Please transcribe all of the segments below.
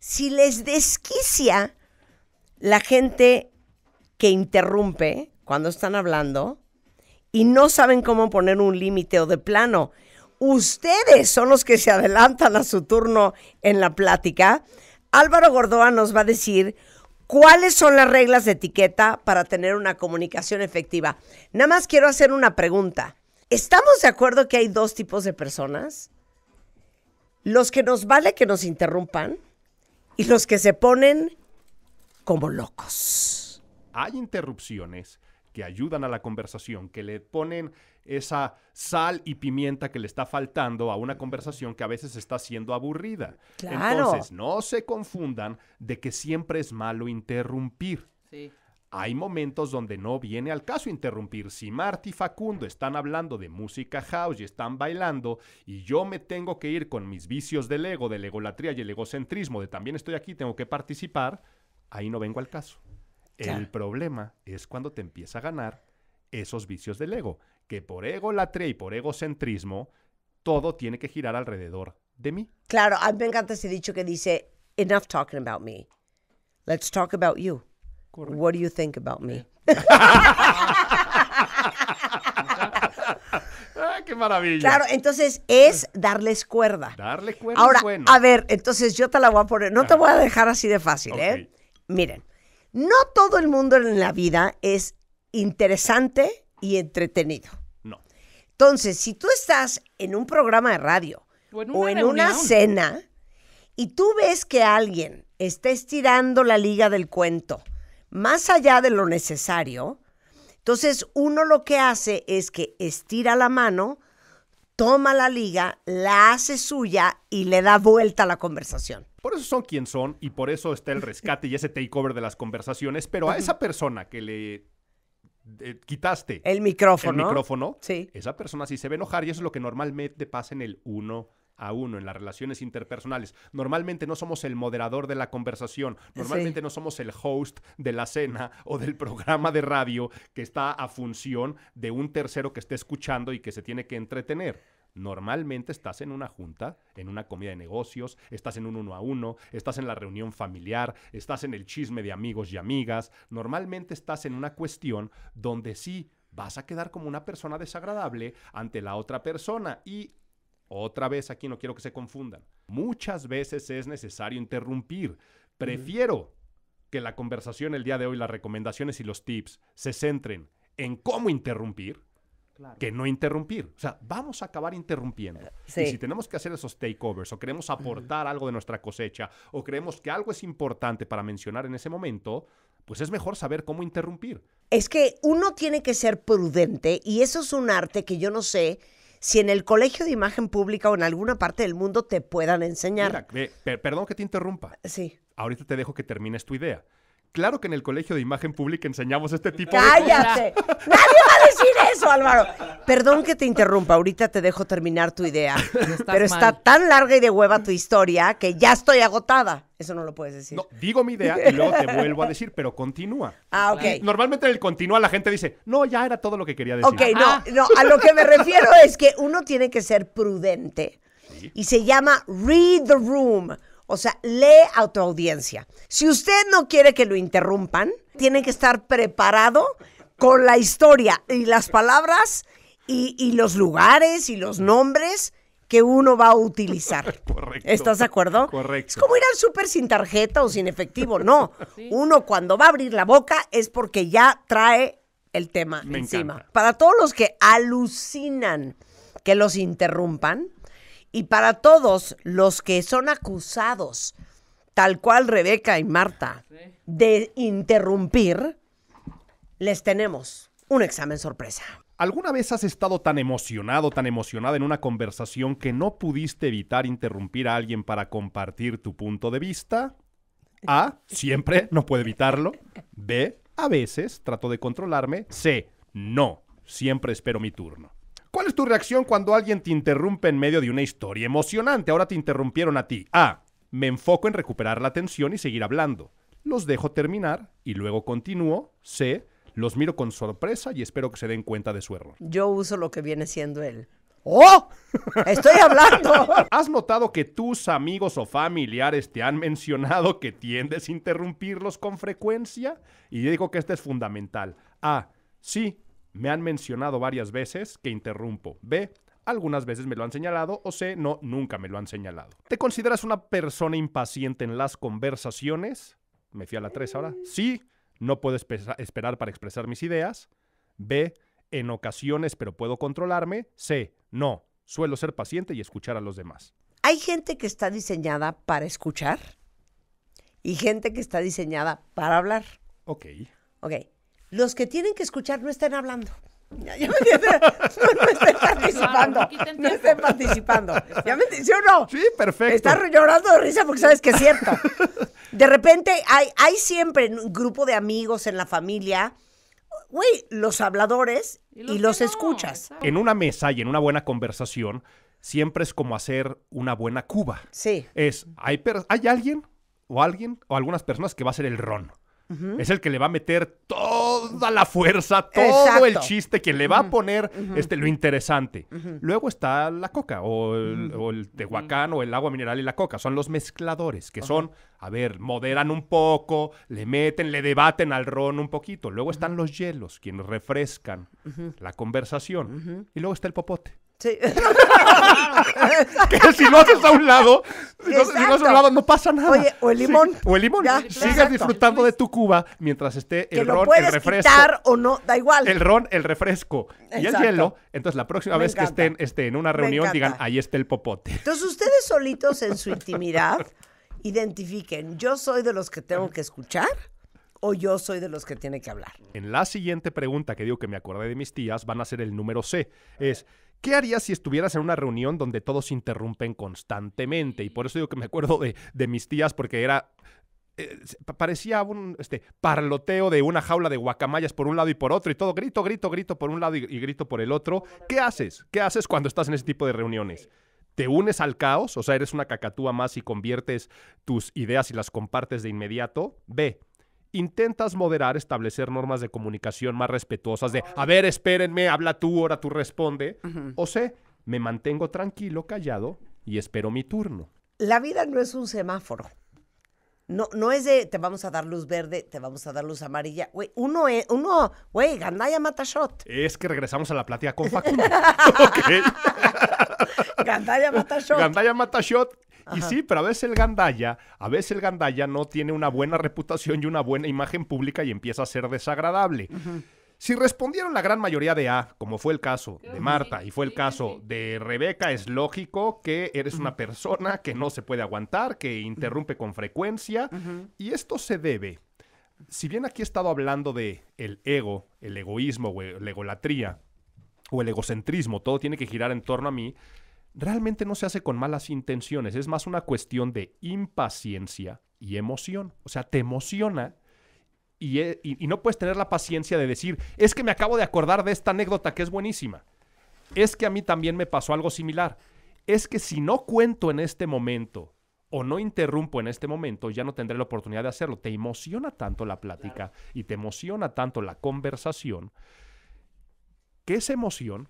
si les desquicia la gente que interrumpe cuando están hablando y no saben cómo poner un límite o de plano, ustedes son los que se adelantan a su turno en la plática, Álvaro Gordoa nos va a decir cuáles son las reglas de etiqueta para tener una comunicación efectiva. Nada más quiero hacer una pregunta. ¿Estamos de acuerdo que hay dos tipos de personas? Los que nos vale que nos interrumpan y los que se ponen como locos. Hay interrupciones que ayudan a la conversación, que le ponen esa sal y pimienta que le está faltando a una conversación que a veces está siendo aburrida. Claro. Entonces, no se confundan de que siempre es malo interrumpir. Sí. Hay momentos donde no viene al caso interrumpir. Si Marty y Facundo están hablando de música house y están bailando y yo me tengo que ir con mis vicios del ego, de la egolatría y el egocentrismo, de también estoy aquí, tengo que participar, ahí no vengo al caso. Claro. El problema es cuando te empieza a ganar esos vicios del ego, que por egolatría y por egocentrismo, todo tiene que girar alrededor de mí. Claro, a mí me encanta ese dicho que dice, enough talking about me. Let's talk about you. What do you think about me? ¡Ah, qué maravilla! Claro, entonces es darles cuerda. Darle cuerda Ahora, es bueno. a ver, entonces yo te la voy a poner, no te voy a dejar así de fácil, ¿eh? Miren, no todo el mundo en la vida es interesante y entretenido. No. Entonces, si tú estás en un programa de radio O en o una en una reunión. cena y tú ves que alguien está estirando la liga del cuento más allá de lo necesario, entonces uno lo que hace es que estira la mano, toma la liga, la hace suya y le da vuelta a la conversación. Por eso son quien son y por eso está el rescate y ese takeover de las conversaciones. Pero a esa persona que le eh, quitaste El micrófono. el micrófono, Sí. esa persona sí se a enojar y eso es lo que normalmente pasa en el uno a uno, en las relaciones interpersonales. Normalmente no somos el moderador de la conversación, normalmente Sí. no somos el host de la cena o del programa de radio que está a función de un tercero que esté escuchando y que se tiene que entretener. Normalmente estás en una junta, en una comida de negocios, estás en un uno a uno, estás en la reunión familiar, estás en el chisme de amigos y amigas. Normalmente estás en una cuestión donde sí vas a quedar como una persona desagradable ante la otra persona. Y otra vez aquí no quiero que se confundan. Muchas veces es necesario interrumpir. Prefiero que la conversación el día de hoy, las recomendaciones y los tips se centren en cómo interrumpir que no interrumpir. O sea, vamos a acabar interrumpiendo. Sí. Y si tenemos que hacer esos takeovers o queremos aportar algo de nuestra cosecha o creemos que algo es importante para mencionar en ese momento, pues es mejor saber cómo interrumpir. Es que uno tiene que ser prudente y eso es un arte que yo no sé si en el colegio de imagen pública o en alguna parte del mundo te puedan enseñar. Mira, per- perdón que te interrumpa. Sí. Ahorita te dejo que termines tu idea. Claro que en el colegio de imagen pública enseñamos este tipo de cosas. ¡Cállate! ¡Nadie va a decir eso, Álvaro! Perdón que te interrumpa, ahorita te dejo terminar tu idea. Pero está mal. tan larga y de hueva tu historia que ya estoy agotada. Eso no lo puedes decir. No, digo mi idea y luego te vuelvo a decir, pero continúa. Ah, ok. Normalmente en el continúa la gente dice, no, ya era todo lo que quería decir. Ok, no, Ah. no, a lo que me refiero es que uno tiene que ser prudente y se llama read the room, o sea, lee a tu audiencia. Si usted no quiere que lo interrumpan, tiene que estar preparado con la historia y las palabras y, y los lugares y los nombres que uno va a utilizar. Correcto. ¿Estás de acuerdo? Correcto. Es como ir al súper sin tarjeta o sin efectivo. No, uno cuando va a abrir la boca es porque ya trae el tema Me encima. encanta. Para todos los que alucinan que los interrumpan y para todos los que son acusados, tal cual Rebeca y Marta, de interrumpir, les tenemos un examen sorpresa. ¿Alguna vez has estado tan emocionado, tan emocionada en una conversación que no pudiste evitar interrumpir a alguien para compartir tu punto de vista? A. Siempre, no puedo evitarlo. B. A veces, trato de controlarme. C. No, siempre espero mi turno. ¿Cuál es tu reacción cuando alguien te interrumpe en medio de una historia emocionante? Ahora te interrumpieron a ti. A. Me enfoco en recuperar la atención y seguir hablando. Los dejo terminar y luego continúo. C. Los miro con sorpresa y espero que se den cuenta de su error. Yo uso lo que viene siendo el ¡Oh! Estoy hablando. ¿Has notado que tus amigos o familiares te han mencionado que tiendes a interrumpirlos con frecuencia? Y yo digo que este es fundamental. A. Sí, me han mencionado varias veces que interrumpo. B. Algunas veces me lo han señalado. O C. No, nunca me lo han señalado. ¿Te consideras una persona impaciente en las conversaciones? Me fui a la 3 ahora. Sí, no puedo espe- esperar para expresar mis ideas. B. En ocasiones, pero puedo controlarme. C. No, suelo ser paciente y escuchar a los demás. Hay gente que está diseñada para escuchar y gente que está diseñada para hablar. Ok. Ok. Los que tienen que escuchar no estén hablando. Ya, ya me entiendes? No, no estén participando. no No estén participando. ¿Ya me entiendes? ¿Sí o no? Sí, perfecto. Estás llorando de risa porque sabes que es cierto. De repente hay, hay siempre en un grupo de amigos en la familia, güey, los habladores y Y los, escuchas. exacto. En una mesa y en una buena conversación, siempre es como hacer una buena cuba. Sí. Es, hay, per- hay alguien o alguien o algunas personas que va a ser el ron. Es el que le va a meter toda la fuerza, todo el chiste, quien le va a poner este, lo interesante. Luego está la coca, o el, o el tehuacán, o el agua mineral y la coca. Son los mezcladores, que son, a ver, moderan un poco, le meten, le debaten al ron un poquito. Luego están los hielos, quienes refrescan la conversación. Y luego está el popote. Sí. que si lo haces a un lado, si lo, si lo haces a un lado no pasa nada. Oye, o el limón. o el limón. Ya, exacto. disfrutando de tu cuba mientras esté que el lo ron, el puedes refresco. quitar o no, da igual. El ron, el refresco y el hielo. Entonces la próxima Me vez que estén este, en una reunión digan, ahí está el popote. Entonces ustedes solitos en su intimidad identifiquen, yo soy de los que tengo que escuchar o yo soy de los que tiene que hablar. En la siguiente pregunta que digo que me acordé de mis tías, van a ser el número C. Es, ¿qué harías si estuvieras en una reunión donde todos se interrumpen constantemente? Y por eso digo que me acuerdo de, de mis tías, porque era... eh, parecía un este, parloteo de una jaula de guacamayas por un lado y por otro, y todo grito, grito, grito por un lado y, y grito por el otro. ¿Qué haces? ¿Qué haces cuando estás en ese tipo de reuniones? ¿Te unes al caos? O sea, eres una cacatúa más y conviertes tus ideas y las compartes de inmediato. B. Intentas moderar, establecer normas de comunicación más respetuosas de, a ver, espérenme, habla tú, ahora tú responde. O C. Me mantengo tranquilo, callado y espero mi turno. La vida no es un semáforo. No, no es de te vamos a dar luz verde, te vamos a dar luz amarilla. Güey, uno es, uno, güey, Gandaya mata shot. Es que regresamos a la plática con Facundo. ok. Gandaya mata shot. Gandaya mata shot. Y sí, pero a veces el Gandaya, a veces el Gandaya no tiene una buena reputación y una buena imagen pública y empieza a ser desagradable. Si respondieron la gran mayoría de A, como fue el caso de Marta y fue el caso de Rebeca, es lógico que eres una persona que no se puede aguantar, que interrumpe con frecuencia. Y esto se debe, si bien aquí he estado hablando de el ego, el egoísmo o la egolatría, o el egocentrismo, todo tiene que girar en torno a mí, realmente no se hace con malas intenciones, es más una cuestión de impaciencia y emoción. O sea, te emociona y, e- y- y no puedes tener la paciencia de decir, es que me acabo de acordar de esta anécdota que es buenísima. Es que a mí también me pasó algo similar. Es que si no cuento en este momento o no interrumpo en este momento, ya no tendré la oportunidad de hacerlo. Te emociona tanto la plática y te emociona tanto la conversación que esa emoción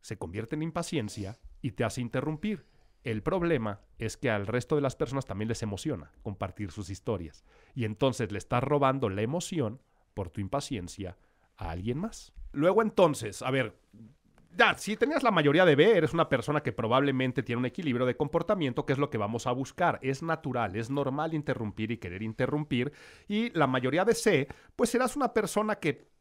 se convierte en impaciencia y te hace interrumpir. El problema es que al resto de las personas también les emociona compartir sus historias. Y entonces le estás robando la emoción por tu impaciencia a alguien más. Luego entonces, a ver, ya, si tenías la mayoría de B, eres una persona que probablemente tiene un equilibrio de comportamiento, que es lo que vamos a buscar. Es natural, es normal interrumpir y querer interrumpir. Y la mayoría de C, pues serás una persona que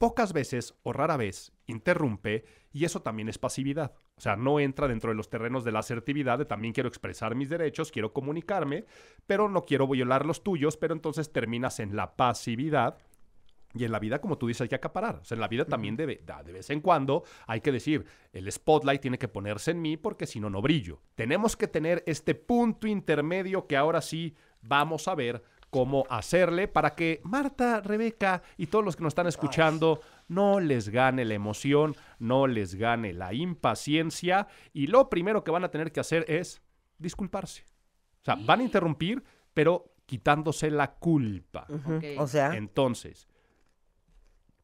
pocas veces o rara vez interrumpe y eso también es pasividad. O sea, no entra dentro de los terrenos de la asertividad, de también quiero expresar mis derechos, quiero comunicarme, pero no quiero violar los tuyos, pero entonces terminas en la pasividad. Y en la vida, como tú dices, hay que acaparar. O sea, en la vida también debe, de vez en cuando hay que decir, el spotlight tiene que ponerse en mí porque si no, no brillo. Tenemos que tener este punto intermedio que ahora sí vamos a ver cómo hacerle para que Marta, Rebeca y todos los que nos están escuchando no les gane la emoción, no les gane la impaciencia y lo primero que van a tener que hacer es disculparse. O sea, van a interrumpir, pero quitándose la culpa. O sea, Entonces,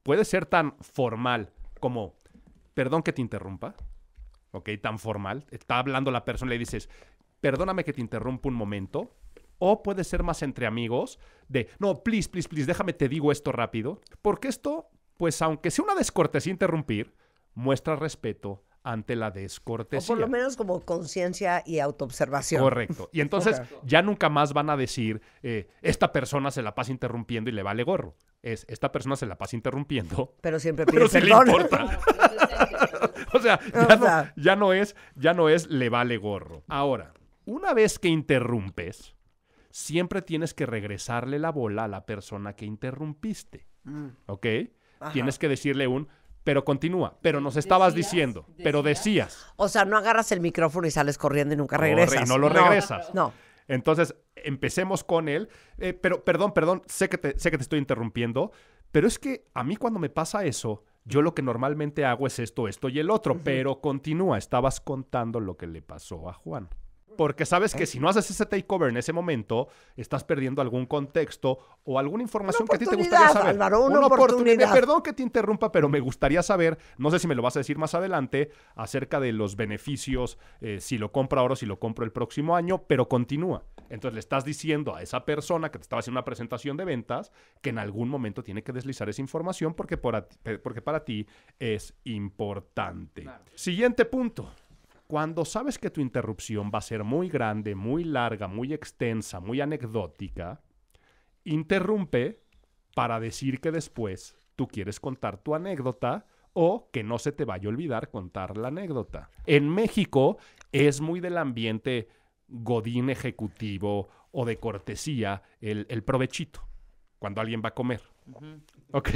puede ser tan formal como, perdón que te interrumpa. ¿ok? Tan formal. Está hablando la persona y le dices, perdóname que te interrumpa un momento. O puede ser más entre amigos de, no, please, please, please, déjame te digo esto rápido. Porque esto, pues aunque sea una descortesía interrumpir, muestra respeto ante la O descortesía. por lo menos como conciencia y autoobservación. Correcto. Y entonces ya nunca más van a decir, eh, esta persona se la pasa interrumpiendo y le vale gorro. Es, esta persona se la pasa interrumpiendo, Pero siempre pide pero sí le importa. o sea, O ya, sea. no, ya no es, ya no es le vale gorro. Ahora, una vez que interrumpes, siempre tienes que regresarle la bola a la persona que interrumpiste. Mm. ¿Ok? Ajá. Tienes que decirle un, pero continúa, pero nos estabas Decías, diciendo, pero decías. O sea, no agarras el micrófono y sales corriendo y nunca regresas. y no lo regresas. No. Entonces, empecemos con él. Eh, pero, perdón, perdón, sé que, te, sé que te estoy interrumpiendo, pero es que a mí cuando me pasa eso, yo lo que normalmente hago es esto, esto y el otro, pero continúa, estabas contando lo que le pasó a Juan. Porque sabes que si no haces ese takeover en ese momento, estás perdiendo algún contexto o alguna información que a ti te gustaría saber. Álvaro, una oportunidad. Perdón que te interrumpa, pero me gustaría saber, no sé si me lo vas a decir más adelante, acerca de los beneficios, eh, si lo compro ahora o si lo compro el próximo año, pero continúa. Entonces le estás diciendo a esa persona que te estaba haciendo una presentación de ventas que en algún momento tiene que deslizar esa información porque, por a ti- pe- porque para ti es importante. Claro. Siguiente punto. Cuando sabes que tu interrupción va a ser muy grande, muy larga, muy extensa, muy anecdótica, interrumpe para decir que después tú quieres contar tu anécdota o que no se te vaya a olvidar contar la anécdota. En México es muy del ambiente godín ejecutivo o de cortesía el, el provechito cuando alguien va a comer. ¿Ok?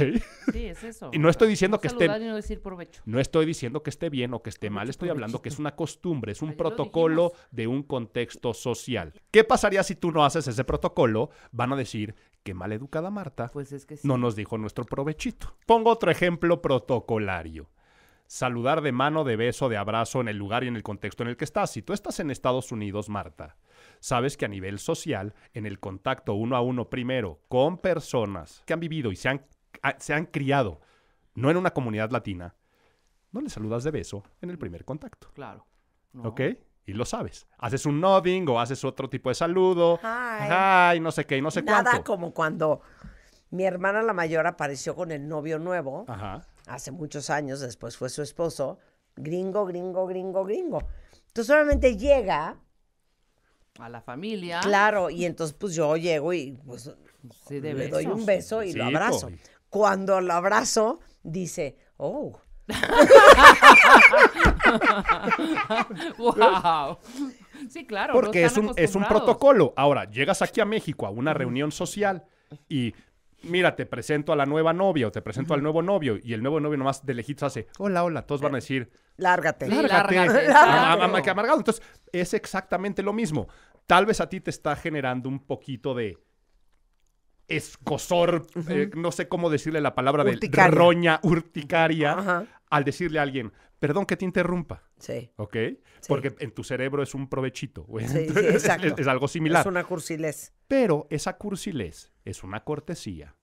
Sí, es eso. Y no estoy diciendo No que esté- no decir provecho. No estoy diciendo que esté bien o que esté mal, estoy hablando que es una costumbre, es un Ayer protocolo de un contexto social. ¿Qué pasaría si tú no haces ese protocolo? Van a decir, qué maleducada Marta, Pues es que sí. no nos dijo nuestro provechito. Pongo otro ejemplo protocolario. Saludar de mano, de beso, de abrazo en el lugar y en el contexto en el que estás. Si tú estás en Estados Unidos, Marta, sabes que a nivel social, en el contacto uno a uno primero con personas que han vivido y se han, a- se han criado, no en una comunidad latina, no le saludas de beso en el primer contacto. Claro. No. ¿Ok? Y lo sabes. Haces un nodding o haces otro tipo de saludo. Hi. Hi, no sé qué, y no sé Nada cuánto. como cuando mi hermana la mayor apareció con el novio nuevo Ajá. hace muchos años, después fue su esposo, gringo, gringo, gringo, gringo. Entonces obviamente llega, A la familia. claro, y entonces pues yo llego y pues Sí, de le doy un beso y lo abrazo. Cuando lo abrazo, dice, oh, ¡Wow! Sí, claro. no Porque es un, es un protocolo. Ahora, llegas aquí a México a una reunión social y mira, te presento a la nueva novia o te presento al nuevo novio y el nuevo novio nomás de lejitos hace, hola, hola, todos van a decir, lárgate. Lárgate, lárgate, ah, que amargado. Entonces, es exactamente lo mismo. Tal vez a ti te está generando un poquito de escosor, eh, no sé cómo decirle la palabra de roña, urticaria, al decirle a alguien, perdón que te interrumpa. Sí, ¿Ok? Porque en tu cerebro es un provechito. güey. Sí, exacto. Es, es algo similar. es una cursilez. Pero esa cursilez es una cortesía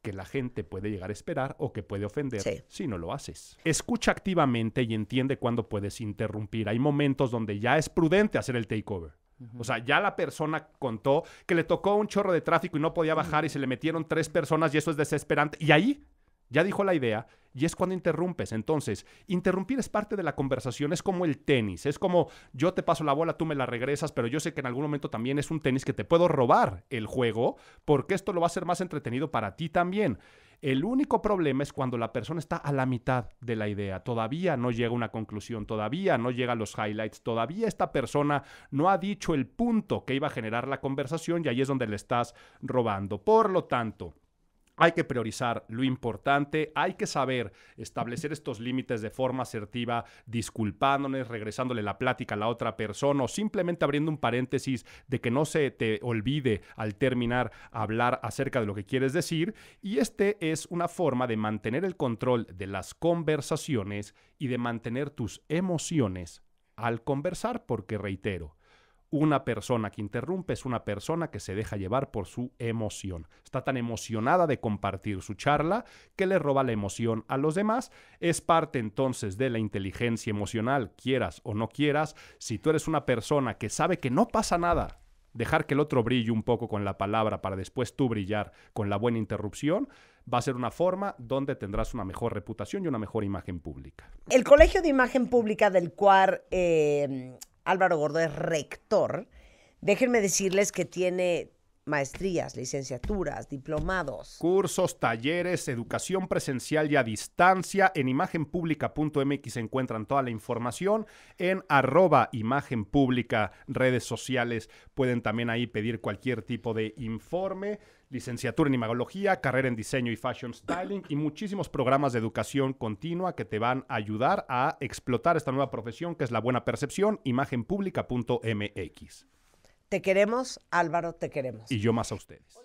que la gente puede llegar a esperar o que puede ofender Sí. si no lo haces. Escucha activamente y entiende cuándo puedes interrumpir. Hay momentos donde ya es prudente hacer el takeover. O sea, ya la persona contó que le tocó un chorro de tráfico y no podía bajar y se le metieron tres personas y eso es desesperante. Y ahí ya dijo la idea y es cuando interrumpes. Entonces, interrumpir es parte de la conversación, es como el tenis, es como yo te paso la bola, tú me la regresas, pero yo sé que en algún momento también es un tenis que te puedo robar el juego porque esto lo va a hacer más entretenido para ti también. El único problema es cuando la persona está a la mitad de la idea, todavía no llega a una conclusión, todavía no llega a los highlights, todavía esta persona no ha dicho el punto que iba a generar la conversación y ahí es donde le estás robando. Por lo tanto, hay que priorizar lo importante, hay que saber establecer estos límites de forma asertiva, disculpándonos, regresándole la plática a la otra persona o simplemente abriendo un paréntesis de que no se te olvide al terminar hablar acerca de lo que quieres decir. Y este es una forma de mantener el control de las conversaciones y de mantener tus emociones al conversar, porque reitero, Una persona que interrumpe es una persona que se deja llevar por su emoción. Está tan emocionada de compartir su charla que le roba la emoción a los demás. Es parte entonces de la inteligencia emocional, quieras o no quieras. Si tú eres una persona que sabe que no pasa nada, dejar que el otro brille un poco con la palabra para después tú brillar con la buena interrupción, va a ser una forma donde tendrás una mejor reputación y una mejor imagen pública. El Colegio de Imagen Pública del cual eh, Álvaro Gordo es rector, déjenme decirles que tiene maestrías, licenciaturas, diplomados. Cursos, talleres, educación presencial y a distancia. En imagenpublica.mx se encuentran toda la información. En arroba imagen pública, redes sociales, pueden también ahí pedir cualquier tipo de informe. Licenciatura en imagología, carrera en diseño y fashion styling y muchísimos programas de educación continua que te van a ayudar a explotar esta nueva profesión que es la buena percepción. Imagenpublica.mx. Te queremos, Álvaro, te queremos. Y yo más a ustedes.